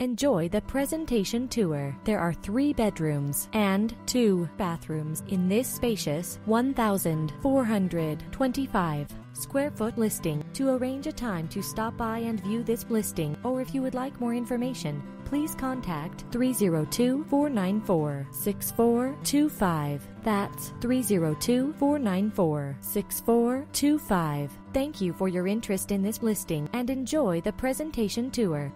Enjoy the presentation tour. There are three bedrooms and two bathrooms in this spacious 1,425 square foot listing. To arrange a time to stop by and view this listing, or if you would like more information, please contact 302 494 6425. That's 302 494 6425. Thank you for your interest in this listing and enjoy the presentation tour.